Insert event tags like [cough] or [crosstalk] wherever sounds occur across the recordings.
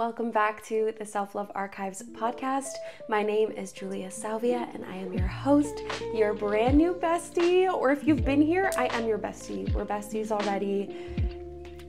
welcome back to the Self Love Archives podcast. My name is Julia Salvia, and I am your host, your brand new bestie. Or if you've been here, I am your bestie. We're besties already.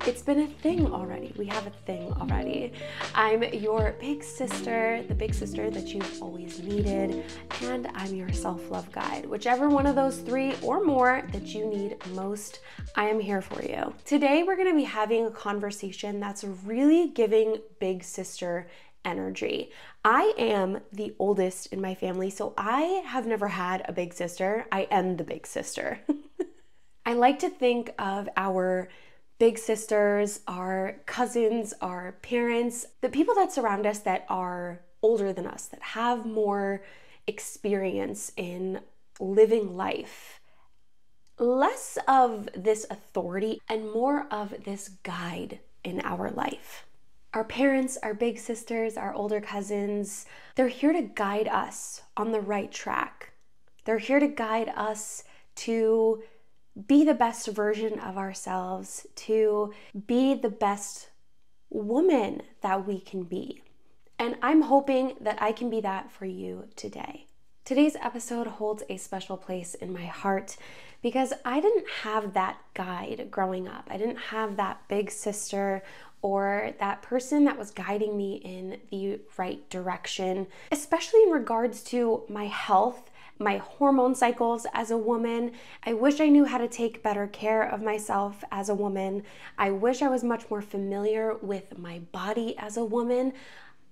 It's been a thing already. We have a thing already. I'm your big sister, the big sister that you've always needed, and I'm your self love guide. Whichever one of those three or more that you need most, I am here for you. Today, we're gonna be having a conversation that's really giving big sister energy. I am the oldest in my family, so I have never had a big sister. I am the big sister. [laughs] I like to think of our big sisters, our cousins, our parents, the people that surround us that are older than us, that have more experience in living life. Less of this authority and more of this guide in our life. Our parents, our big sisters, our older cousins, they're here to guide us on the right track. They're here to guide us to be the best version of ourselves, to be the best woman that we can be. And I'm hoping that I can be that for you today. Today's episode holds a special place in my heart because I didn't have that guide growing up. I didn't have that big sister or that person that was guiding me in the right direction, especially in regards to my health my hormone cycles as a woman. I wish I knew how to take better care of myself as a woman. I wish I was much more familiar with my body as a woman.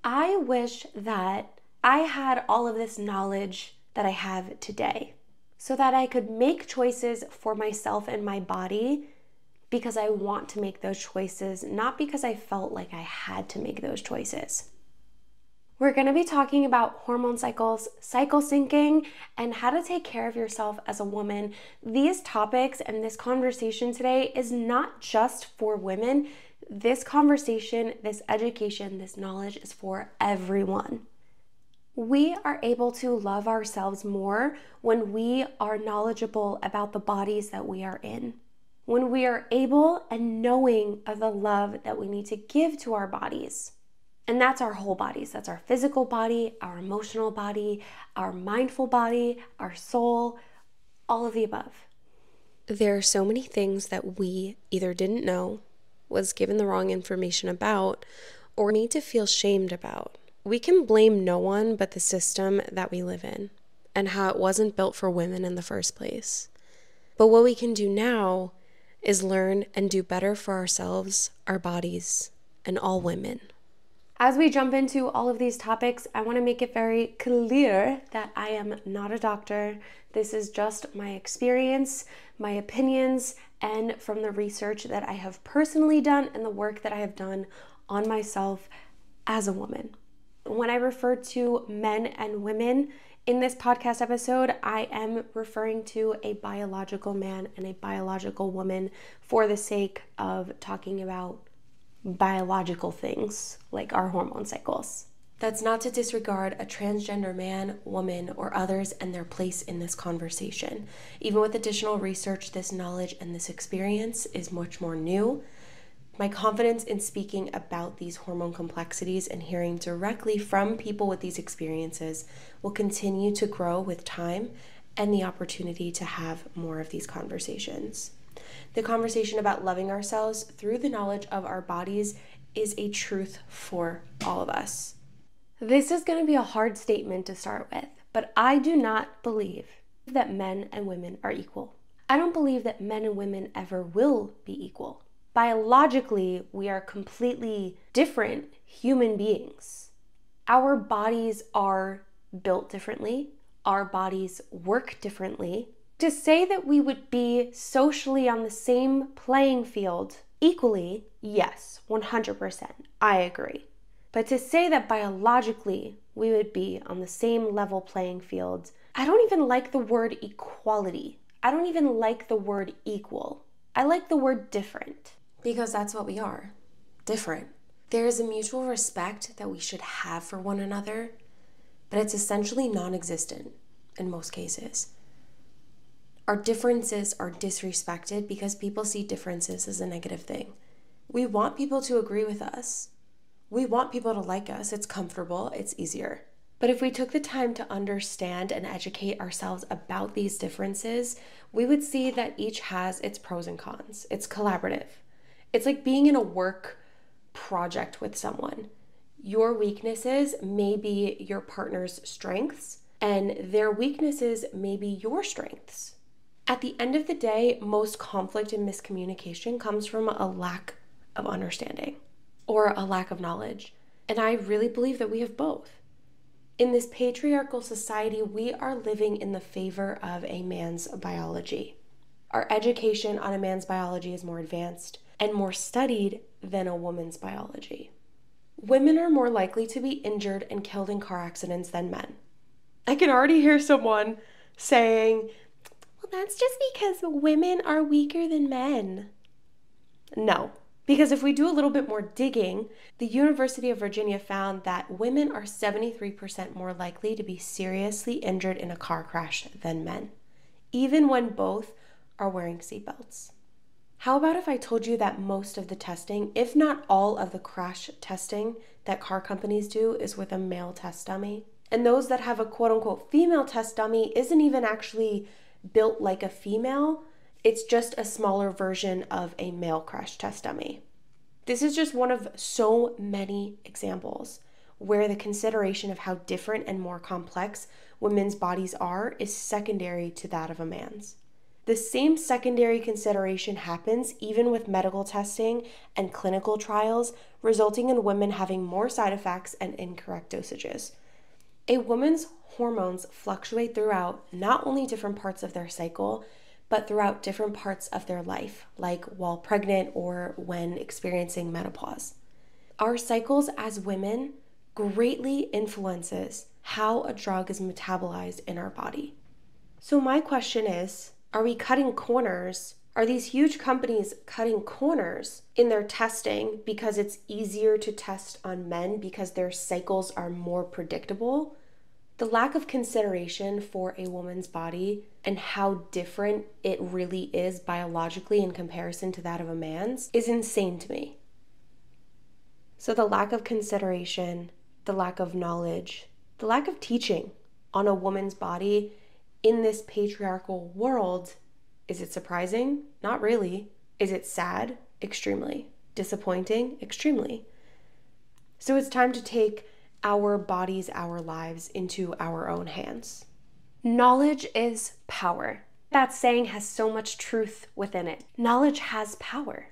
I wish that I had all of this knowledge that I have today so that I could make choices for myself and my body because I want to make those choices, not because I felt like I had to make those choices. We're going to be talking about hormone cycles, cycle syncing, and how to take care of yourself as a woman. These topics and this conversation today is not just for women. This conversation, this education, this knowledge is for everyone. We are able to love ourselves more when we are knowledgeable about the bodies that we are in. When we are able and knowing of the love that we need to give to our bodies. And that's our whole bodies. That's our physical body, our emotional body, our mindful body, our soul, all of the above. There are so many things that we either didn't know, was given the wrong information about, or need to feel shamed about. We can blame no one but the system that we live in and how it wasn't built for women in the first place. But what we can do now is learn and do better for ourselves, our bodies, and all women. As we jump into all of these topics, I want to make it very clear that I am not a doctor. This is just my experience, my opinions, and from the research that I have personally done and the work that I have done on myself as a woman. When I refer to men and women in this podcast episode, I am referring to a biological man and a biological woman for the sake of talking about biological things like our hormone cycles. That's not to disregard a transgender man, woman, or others and their place in this conversation. Even with additional research, this knowledge and this experience is much more new. My confidence in speaking about these hormone complexities and hearing directly from people with these experiences will continue to grow with time and the opportunity to have more of these conversations. The conversation about loving ourselves through the knowledge of our bodies is a truth for all of us. This is going to be a hard statement to start with, but I do not believe that men and women are equal. I don't believe that men and women ever will be equal. Biologically, we are completely different human beings. Our bodies are built differently, our bodies work differently, to say that we would be socially on the same playing field equally, yes, 100%, I agree. But to say that biologically we would be on the same level playing field, I don't even like the word equality. I don't even like the word equal. I like the word different because that's what we are different. There is a mutual respect that we should have for one another, but it's essentially non existent in most cases our differences are disrespected because people see differences as a negative thing. We want people to agree with us. We want people to like us. It's comfortable, it's easier. But if we took the time to understand and educate ourselves about these differences, we would see that each has its pros and cons. It's collaborative. It's like being in a work project with someone. Your weaknesses may be your partner's strengths, and their weaknesses may be your strengths. At the end of the day, most conflict and miscommunication comes from a lack of understanding or a lack of knowledge. And I really believe that we have both. In this patriarchal society, we are living in the favor of a man's biology. Our education on a man's biology is more advanced and more studied than a woman's biology. Women are more likely to be injured and killed in car accidents than men. I can already hear someone saying, that's just because women are weaker than men. No, because if we do a little bit more digging, the University of Virginia found that women are 73% more likely to be seriously injured in a car crash than men, even when both are wearing seatbelts. How about if I told you that most of the testing, if not all of the crash testing that car companies do, is with a male test dummy? And those that have a quote unquote female test dummy isn't even actually built like a female, it's just a smaller version of a male crash test dummy. This is just one of so many examples where the consideration of how different and more complex women's bodies are is secondary to that of a man's. The same secondary consideration happens even with medical testing and clinical trials, resulting in women having more side effects and incorrect dosages. A woman's hormones fluctuate throughout not only different parts of their cycle, but throughout different parts of their life, like while pregnant or when experiencing menopause. Our cycles as women greatly influences how a drug is metabolized in our body. So my question is, are we cutting corners? Are these huge companies cutting corners in their testing because it's easier to test on men because their cycles are more predictable? The lack of consideration for a woman's body and how different it really is biologically in comparison to that of a man's is insane to me. So, the lack of consideration, the lack of knowledge, the lack of teaching on a woman's body in this patriarchal world is it surprising? Not really. Is it sad? Extremely. Disappointing? Extremely. So, it's time to take our bodies, our lives into our own hands. Knowledge is power. That saying has so much truth within it. Knowledge has power.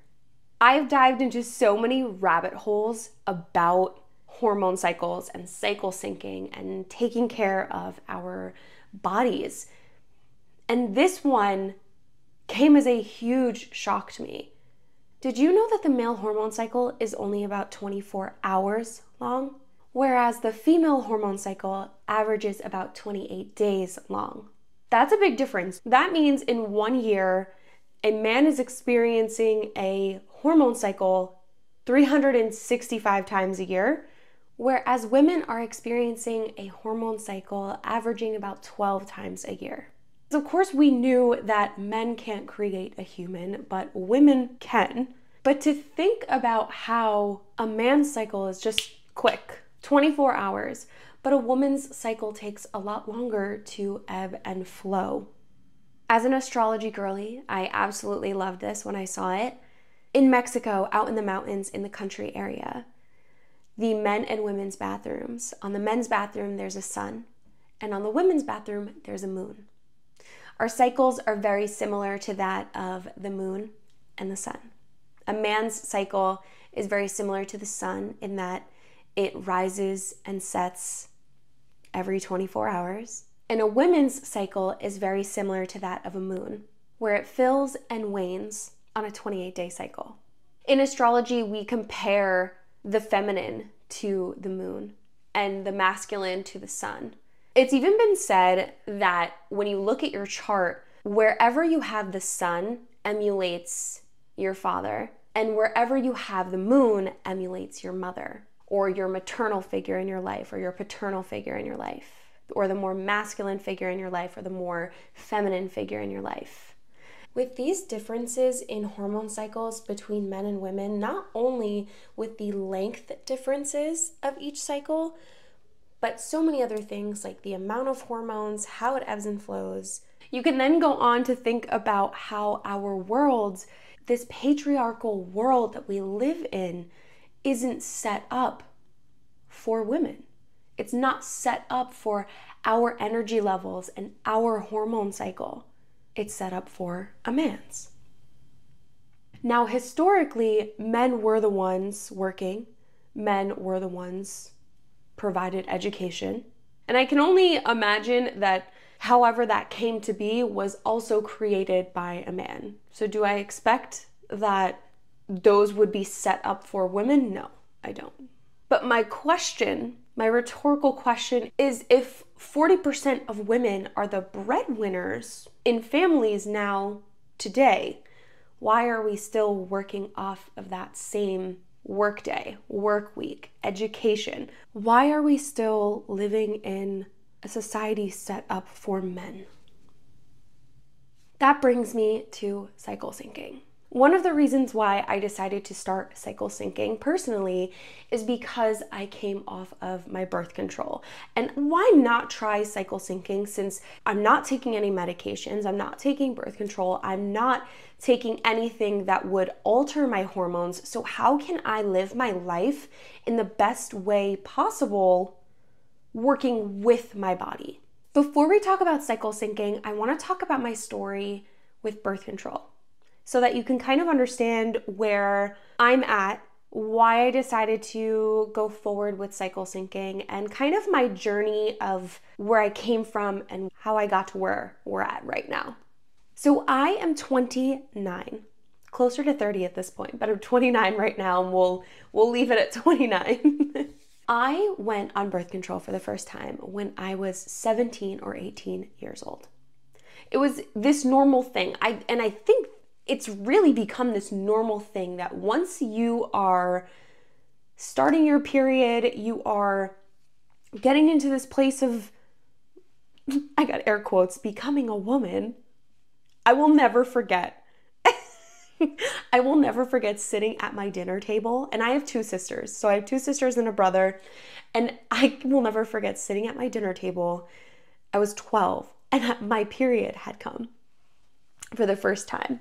I've dived into so many rabbit holes about hormone cycles and cycle syncing and taking care of our bodies. And this one came as a huge shock to me. Did you know that the male hormone cycle is only about 24 hours long? Whereas the female hormone cycle averages about 28 days long. That's a big difference. That means in one year, a man is experiencing a hormone cycle 365 times a year, whereas women are experiencing a hormone cycle averaging about 12 times a year. So of course, we knew that men can't create a human, but women can. But to think about how a man's cycle is just quick, 24 hours, but a woman's cycle takes a lot longer to ebb and flow. As an astrology girly, I absolutely loved this when I saw it. In Mexico, out in the mountains in the country area, the men and women's bathrooms. On the men's bathroom, there's a sun, and on the women's bathroom, there's a moon. Our cycles are very similar to that of the moon and the sun. A man's cycle is very similar to the sun in that it rises and sets every 24 hours. And a women's cycle is very similar to that of a moon, where it fills and wanes on a 28 day cycle. In astrology, we compare the feminine to the moon and the masculine to the sun. It's even been said that when you look at your chart, wherever you have the sun emulates your father, and wherever you have the moon emulates your mother or your maternal figure in your life or your paternal figure in your life or the more masculine figure in your life or the more feminine figure in your life. With these differences in hormone cycles between men and women, not only with the length differences of each cycle, but so many other things like the amount of hormones, how it ebbs and flows. You can then go on to think about how our worlds, this patriarchal world that we live in, isn't set up for women. It's not set up for our energy levels and our hormone cycle it's set up for a man's. Now, historically, men were the ones working, men were the ones provided education. And I can only imagine that however that came to be was also created by a man. So, do I expect that those would be set up for women? No, I don't. But my question, my rhetorical question is if 40% of women are the breadwinners in families now today, why are we still working off of that same workday, work week, education? Why are we still living in a society set up for men? That brings me to cycle syncing. One of the reasons why I decided to start cycle syncing personally is because I came off of my birth control. And why not try cycle syncing since I'm not taking any medications, I'm not taking birth control, I'm not taking anything that would alter my hormones. So, how can I live my life in the best way possible working with my body? Before we talk about cycle syncing, I want to talk about my story with birth control so that you can kind of understand where I'm at, why I decided to go forward with cycle syncing, and kind of my journey of where I came from and how I got to where we're at right now. So I am 29, closer to 30 at this point, but I'm 29 right now, and we'll we'll leave it at 29. [laughs] I went on birth control for the first time when I was 17 or 18 years old. It was this normal thing. I and I think it's really become this normal thing that once you are starting your period, you are getting into this place of, I got air quotes, becoming a woman. I will never forget. [laughs] I will never forget sitting at my dinner table, and I have two sisters. So I have two sisters and a brother, and I will never forget sitting at my dinner table. I was 12, and my period had come for the first time.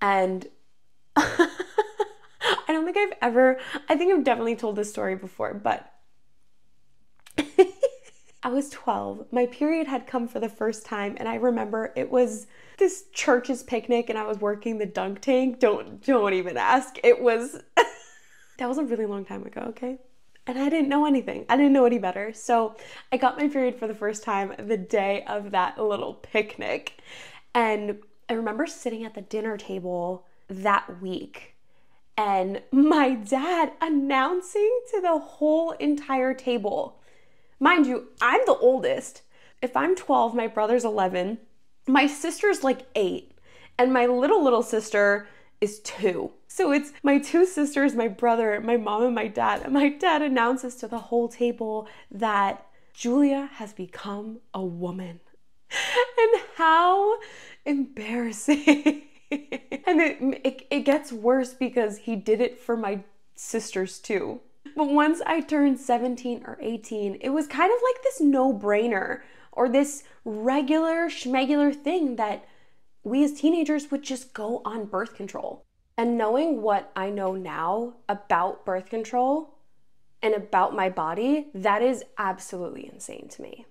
And [laughs] I don't think I've ever, I think I've definitely told this story before, but [laughs] I was 12. My period had come for the first time, and I remember it was this church's picnic, and I was working the dunk tank. Don't don't even ask. It was [laughs] that was a really long time ago, okay? And I didn't know anything. I didn't know any better. So I got my period for the first time the day of that little picnic. And I remember sitting at the dinner table that week and my dad announcing to the whole entire table. Mind you, I'm the oldest. If I'm 12, my brother's 11, my sister's like 8, and my little little sister is 2. So it's my two sisters, my brother, my mom, and my dad. And my dad announces to the whole table that Julia has become a woman. [laughs] and how embarrassing. [laughs] and it, it, it gets worse because he did it for my sisters too. But once I turned 17 or 18, it was kind of like this no brainer or this regular schmegular thing that we as teenagers would just go on birth control. And knowing what I know now about birth control and about my body, that is absolutely insane to me.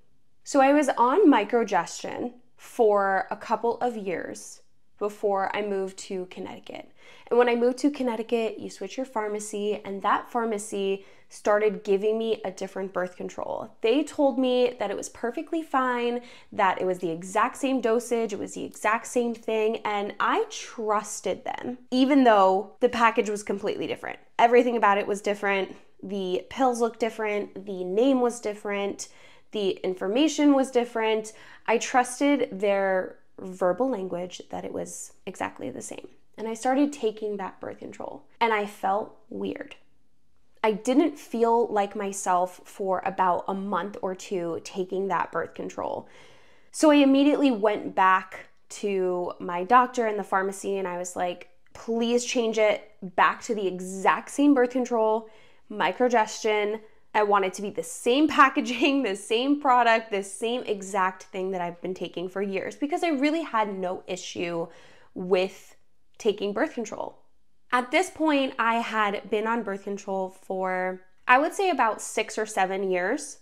So I was on microgestin for a couple of years before I moved to Connecticut. And when I moved to Connecticut, you switch your pharmacy, and that pharmacy started giving me a different birth control. They told me that it was perfectly fine, that it was the exact same dosage, it was the exact same thing, and I trusted them, even though the package was completely different. Everything about it was different. The pills looked different, the name was different the information was different. I trusted their verbal language that it was exactly the same. And I started taking that birth control and I felt weird. I didn't feel like myself for about a month or two taking that birth control. So I immediately went back to my doctor and the pharmacy and I was like, please change it back to the exact same birth control, microgestin. I want it to be the same packaging, [laughs] the same product, the same exact thing that I've been taking for years because I really had no issue with taking birth control. At this point, I had been on birth control for, I would say, about six or seven years.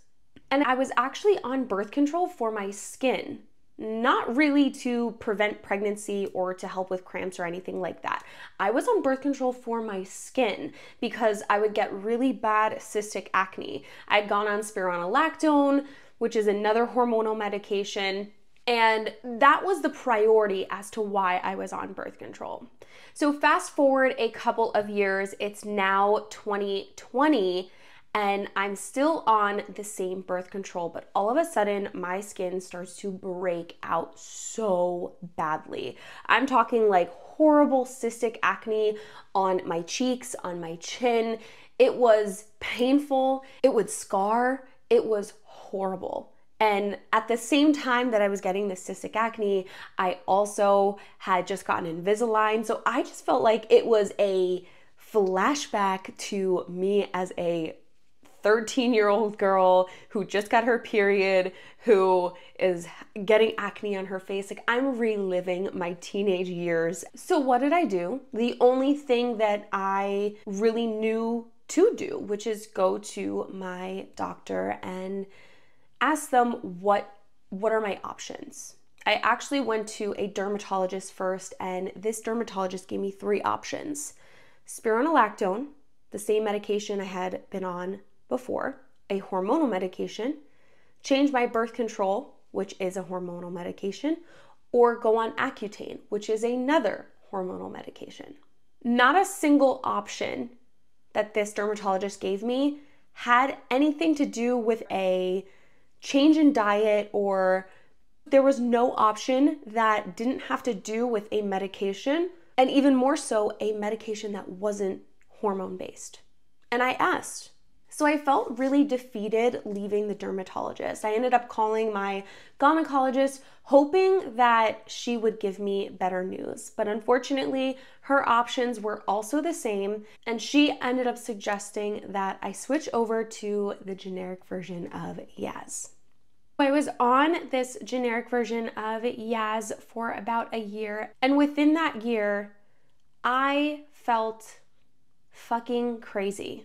And I was actually on birth control for my skin not really to prevent pregnancy or to help with cramps or anything like that. I was on birth control for my skin because I would get really bad cystic acne. I'd gone on spironolactone, which is another hormonal medication, and that was the priority as to why I was on birth control. So, fast forward a couple of years, it's now 2020 and I'm still on the same birth control, but all of a sudden my skin starts to break out so badly. I'm talking like horrible cystic acne on my cheeks, on my chin. It was painful, it would scar, it was horrible. And at the same time that I was getting the cystic acne, I also had just gotten Invisalign. So I just felt like it was a flashback to me as a 13 year old girl who just got her period, who is getting acne on her face. Like, I'm reliving my teenage years. So, what did I do? The only thing that I really knew to do, which is go to my doctor and ask them what what are my options. I actually went to a dermatologist first, and this dermatologist gave me three options spironolactone, the same medication I had been on before, a hormonal medication, change my birth control, which is a hormonal medication, or go on Accutane, which is another hormonal medication. Not a single option that this dermatologist gave me had anything to do with a change in diet or there was no option that didn't have to do with a medication and even more so a medication that wasn't hormone based. And I asked, so I felt really defeated leaving the dermatologist. I ended up calling my gynecologist, hoping that she would give me better news. But unfortunately, her options were also the same, and she ended up suggesting that I switch over to the generic version of Yaz. I was on this generic version of Yaz for about a year, and within that year, I felt fucking crazy.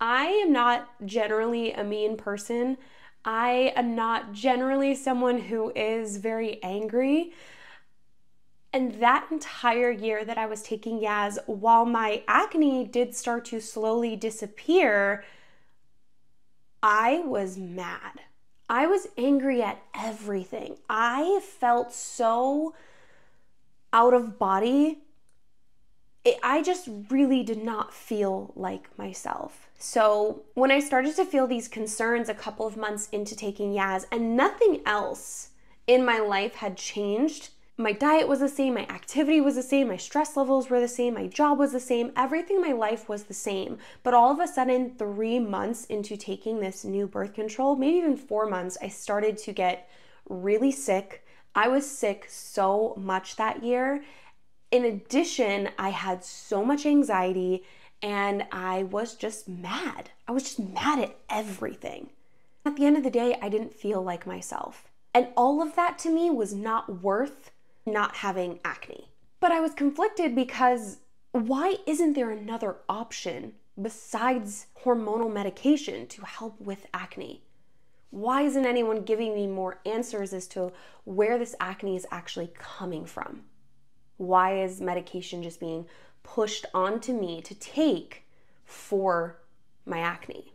I am not generally a mean person. I am not generally someone who is very angry. And that entire year that I was taking Yaz, while my acne did start to slowly disappear, I was mad. I was angry at everything. I felt so out of body. It, I just really did not feel like myself. So, when I started to feel these concerns a couple of months into taking Yaz and nothing else in my life had changed, my diet was the same, my activity was the same, my stress levels were the same, my job was the same, everything in my life was the same. But all of a sudden, three months into taking this new birth control, maybe even four months, I started to get really sick. I was sick so much that year. In addition, I had so much anxiety and I was just mad. I was just mad at everything. At the end of the day, I didn't feel like myself. And all of that to me was not worth not having acne. But I was conflicted because why isn't there another option besides hormonal medication to help with acne? Why isn't anyone giving me more answers as to where this acne is actually coming from? Why is medication just being pushed onto me to take for my acne.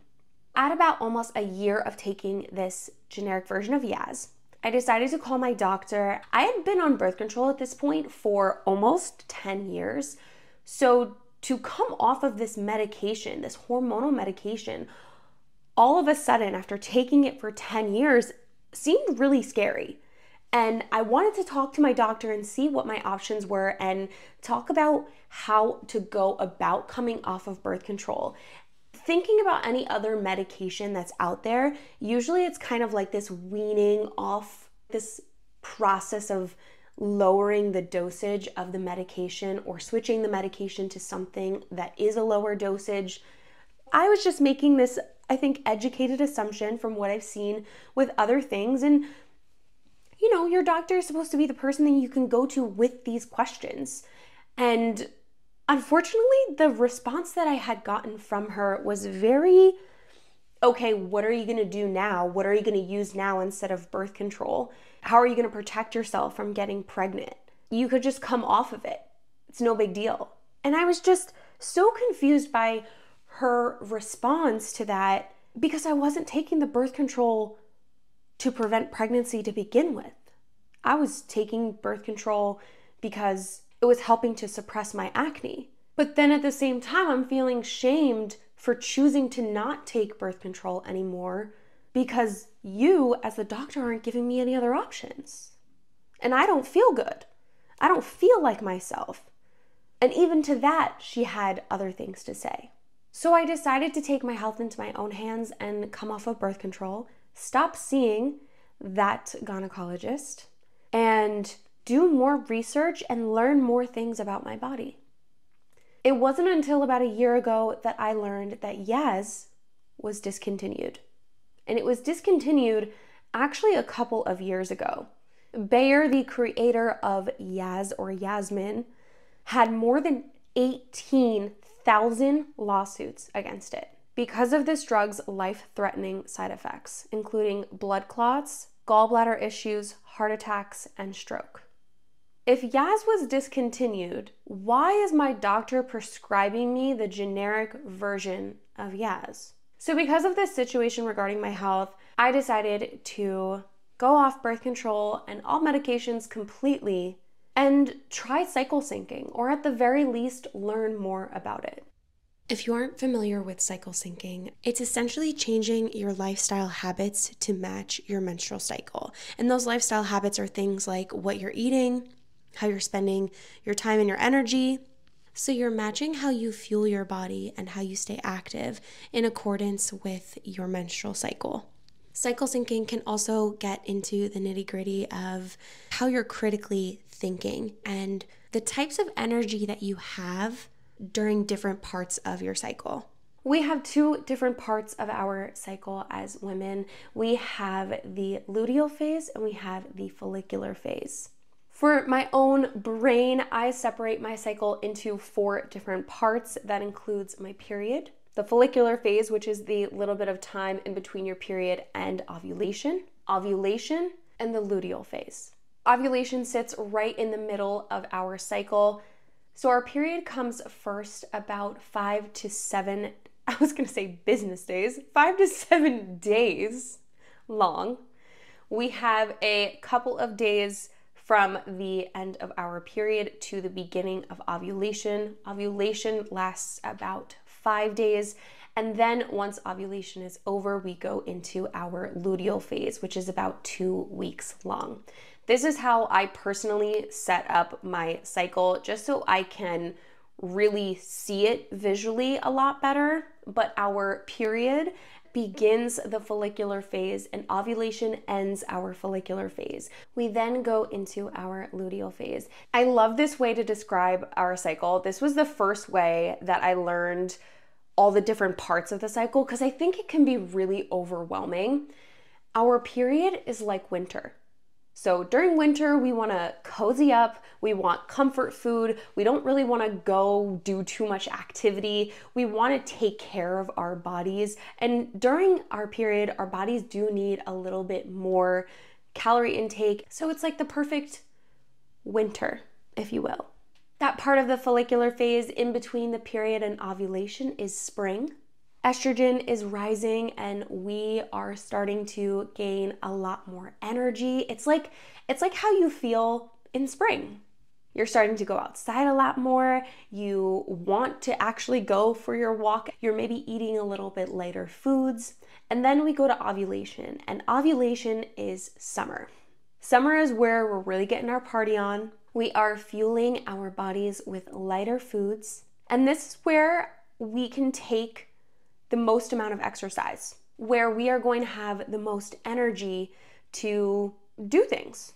At about almost a year of taking this generic version of Yaz, I decided to call my doctor. I had been on birth control at this point for almost 10 years. So, to come off of this medication, this hormonal medication, all of a sudden, after taking it for 10 years, seemed really scary. And I wanted to talk to my doctor and see what my options were and talk about how to go about coming off of birth control. Thinking about any other medication that's out there, usually it's kind of like this weaning off this process of lowering the dosage of the medication or switching the medication to something that is a lower dosage. I was just making this, I think, educated assumption from what I've seen with other things. And, you know, your doctor is supposed to be the person that you can go to with these questions. And unfortunately, the response that I had gotten from her was very okay, what are you going to do now? What are you going to use now instead of birth control? How are you going to protect yourself from getting pregnant? You could just come off of it. It's no big deal. And I was just so confused by her response to that because I wasn't taking the birth control to prevent pregnancy to begin with. I was taking birth control because it was helping to suppress my acne. But then at the same time, I'm feeling shamed for choosing to not take birth control anymore because you, as the doctor, aren't giving me any other options. And I don't feel good. I don't feel like myself. And even to that, she had other things to say. So I decided to take my health into my own hands and come off of birth control, stop seeing that gynecologist, and do more research and learn more things about my body. It wasn't until about a year ago that I learned that Yaz was discontinued. And it was discontinued actually a couple of years ago. Bayer, the creator of Yaz or Yasmin, had more than 18,000 lawsuits against it because of this drug's life threatening side effects, including blood clots, gallbladder issues, heart attacks, and stroke. If Yaz was discontinued, why is my doctor prescribing me the generic version of Yaz? So, because of this situation regarding my health, I decided to go off birth control and all medications completely and try cycle syncing, or at the very least, learn more about it. If you aren't familiar with cycle syncing, it's essentially changing your lifestyle habits to match your menstrual cycle. And those lifestyle habits are things like what you're eating, how you're spending your time and your energy. So you're matching how you fuel your body and how you stay active in accordance with your menstrual cycle. Cycle syncing can also get into the nitty gritty of how you're critically thinking and the types of energy that you have during different parts of your cycle. We have two different parts of our cycle as women. We have the luteal phase and we have the follicular phase. For my own brain, I separate my cycle into four different parts. That includes my period, the follicular phase, which is the little bit of time in between your period and ovulation, ovulation, and the luteal phase. Ovulation sits right in the middle of our cycle. So our period comes first about five to seven, [laughs] I was gonna say business days, five to seven days long. We have a couple of days from the end of our period to the beginning of ovulation. Ovulation lasts about five days. And then once ovulation is over, we go into our luteal phase, which is about two weeks long. This is how I personally set up my cycle just so I can really see it visually a lot better. But our period begins the follicular phase and ovulation ends our follicular phase. We then go into our luteal phase. I love this way to describe our cycle. This was the first way that I learned all the different parts of the cycle because I think it can be really overwhelming. Our period is like winter. So during winter, we want to cozy up, we want comfort food, we don't really want to go do too much activity. We want to take care of our bodies. And during our period, our bodies do need a little bit more calorie intake. So it's like the perfect winter, if you will. That part of the follicular phase in between the period and ovulation is spring estrogen is rising and we are starting to gain a lot more energy. It's like it's like how you feel in spring. You're starting to go outside a lot more. You want to actually go for your walk. You're maybe eating a little bit lighter foods. And then we go to ovulation, and ovulation is summer. Summer is where we're really getting our party on. We are fueling our bodies with lighter foods. And this is where we can take the most amount of exercise, where we are going to have the most energy to do things.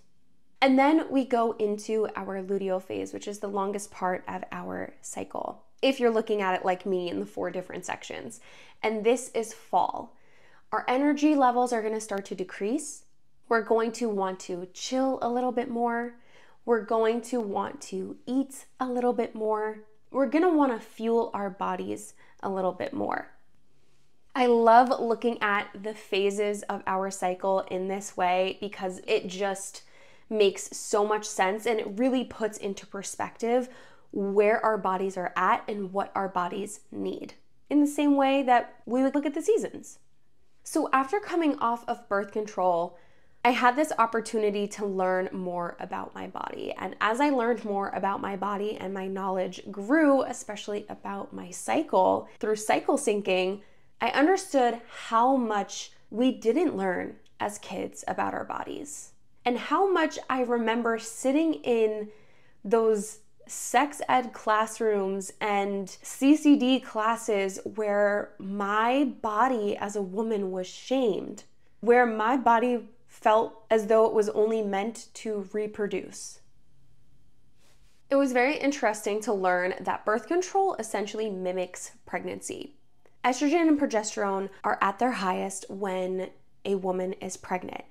And then we go into our luteal phase, which is the longest part of our cycle. If you're looking at it like me in the four different sections. And this is fall. Our energy levels are going to start to decrease. We're going to want to chill a little bit more. We're going to want to eat a little bit more. We're going to want to fuel our bodies a little bit more. I love looking at the phases of our cycle in this way because it just makes so much sense and it really puts into perspective where our bodies are at and what our bodies need. In the same way that we would look at the seasons. So, after coming off of birth control, I had this opportunity to learn more about my body. And as I learned more about my body and my knowledge grew, especially about my cycle through cycle syncing, I understood how much we didn't learn as kids about our bodies and how much I remember sitting in those sex ed classrooms and CCD classes where my body as a woman was shamed, where my body felt as though it was only meant to reproduce. It was very interesting to learn that birth control essentially mimics pregnancy. Estrogen and progesterone are at their highest when a woman is pregnant.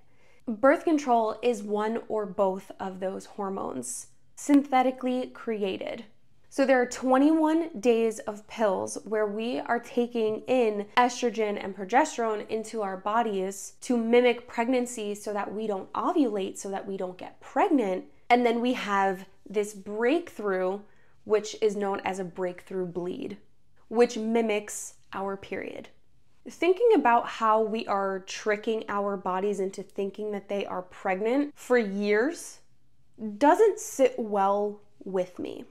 Birth control is one or both of those hormones synthetically created. So there are 21 days of pills where we are taking in estrogen and progesterone into our bodies to mimic pregnancy so that we don't ovulate, so that we don't get pregnant. And then we have this breakthrough, which is known as a breakthrough bleed, which mimics our period. Thinking about how we are tricking our bodies into thinking that they are pregnant for years doesn't sit well with me.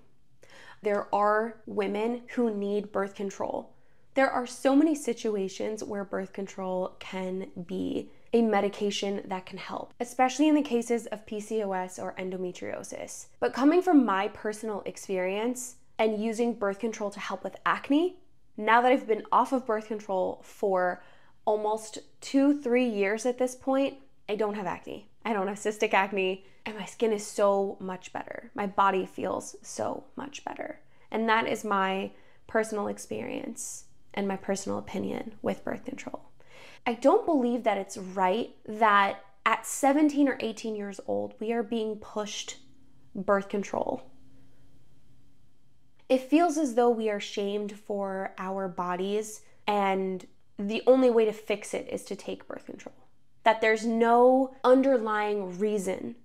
There are women who need birth control. There are so many situations where birth control can be a medication that can help, especially in the cases of PCOS or endometriosis. But coming from my personal experience and using birth control to help with acne, now that I've been off of birth control for almost two, three years at this point, I don't have acne. I don't have cystic acne, and my skin is so much better. My body feels so much better. And that is my personal experience and my personal opinion with birth control. I don't believe that it's right that at 17 or 18 years old, we are being pushed birth control it feels as though we are shamed for our bodies and the only way to fix it is to take birth control. That there's no underlying reason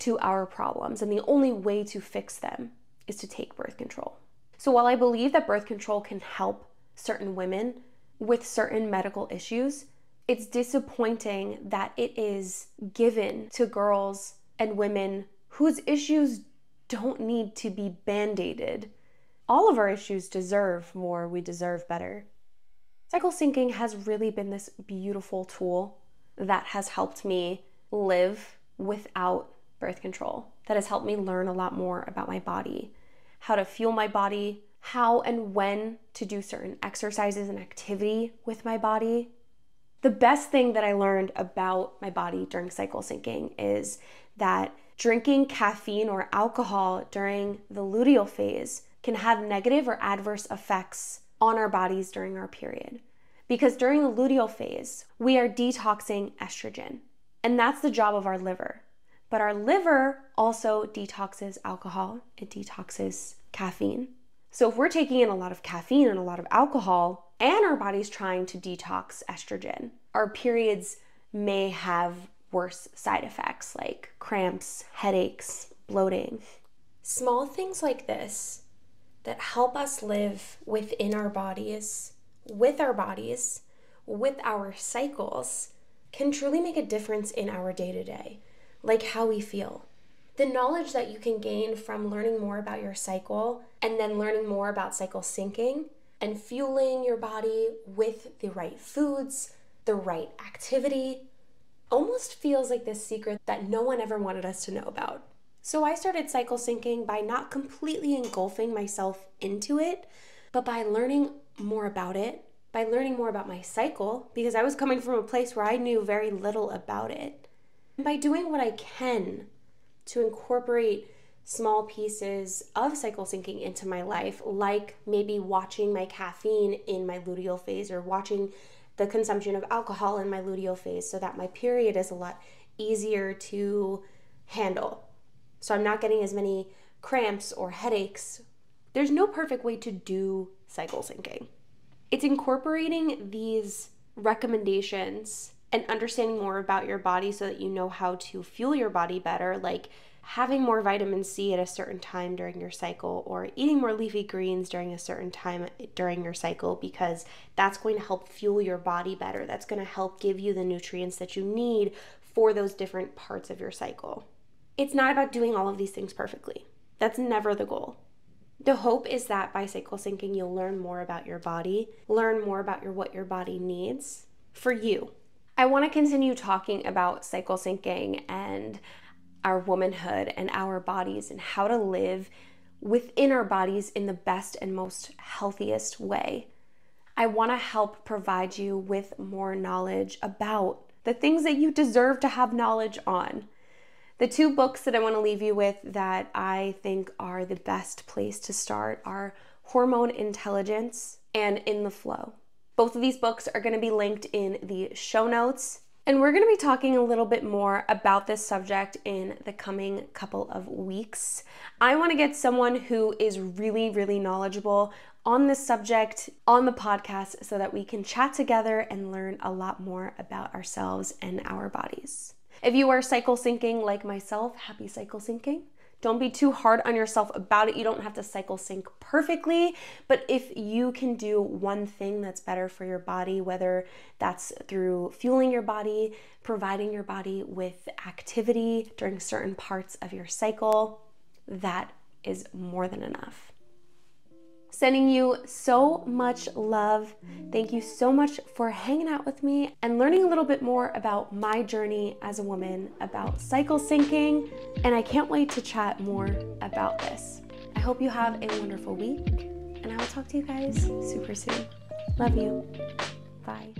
to our problems, and the only way to fix them is to take birth control. So, while I believe that birth control can help certain women with certain medical issues, it's disappointing that it is given to girls and women whose issues don't need to be band aided. All of our issues deserve more, we deserve better. Cycle syncing has really been this beautiful tool that has helped me live without birth control, that has helped me learn a lot more about my body, how to fuel my body, how and when to do certain exercises and activity with my body. The best thing that I learned about my body during cycle syncing is that drinking caffeine or alcohol during the luteal phase can have negative or adverse effects on our bodies during our period. Because during the luteal phase, we are detoxing estrogen, and that's the job of our liver. But our liver also detoxes alcohol, it detoxes caffeine. So if we're taking in a lot of caffeine and a lot of alcohol, and our body's trying to detox estrogen, our periods may have worse side effects like cramps, headaches, bloating. Small things like this that help us live within our bodies, with our bodies, with our cycles, can truly make a difference in our day to day, like how we feel. The knowledge that you can gain from learning more about your cycle and then learning more about cycle syncing and fueling your body with the right foods, the right activity, almost feels like this secret that no one ever wanted us to know about. So I started cycle syncing by not completely engulfing myself into it, but by learning more about it, by learning more about my cycle, because I was coming from a place where I knew very little about it. And by doing what I can to incorporate small pieces of cycle syncing into my life, like maybe watching my caffeine in my luteal phase or watching the consumption of alcohol in my luteal phase so that my period is a lot easier to handle. So I'm not getting as many cramps or headaches. There's no perfect way to do cycle syncing. It's incorporating these recommendations and understanding more about your body so that you know how to fuel your body better, like having more vitamin C at a certain time during your cycle or eating more leafy greens during a certain time during your cycle because that's going to help fuel your body better. That's going to help give you the nutrients that you need for those different parts of your cycle. It's not about doing all of these things perfectly. That's never the goal. The hope is that by cycle syncing, you'll learn more about your body, learn more about your what your body needs for you. I want to continue talking about cycle syncing and our womanhood and our bodies and how to live within our bodies in the best and most healthiest way. I want to help provide you with more knowledge about the things that you deserve to have knowledge on. The two books that I want to leave you with that I think are the best place to start are Hormone Intelligence and In the FLO. Both of these books are going to be linked in the show notes. And we're going to be talking a little bit more about this subject in the coming couple of weeks. I want to get someone who is really, really knowledgeable on this subject on the podcast so that we can chat together and learn a lot more about ourselves and our bodies. If you are cycle syncing like myself, happy cycle syncing. Don't be too hard on yourself about it. You don't have to cycle sync perfectly, but if you can do one thing that's better for your body, whether that's through fueling your body, providing your body with activity during certain parts of your cycle, that is more than enough. Sending you so much love. Thank you so much for hanging out with me and learning a little bit more about my journey as a woman, about cycle syncing, and I can't wait to chat more about this. I hope you have a wonderful week, and I will talk to you guys super soon. Love you. Bye.